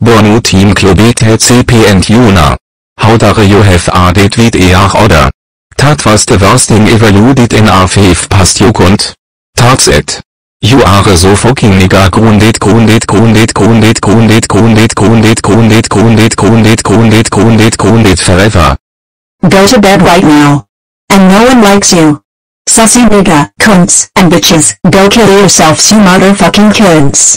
Burnout Team Club CP and Yuna. How dare you have added with ER order? That was the worst thing ever you did in our faith past you couldn't. That's it. You are so fucking nigga grounded grounded grounded grounded grounded grounded grounded grounded grounded grounded grounded grounded grounded forever. Go to bed right now. And no one likes you. Sussy nigga, cunts, and bitches, go kill yourselves you motherfucking cunts.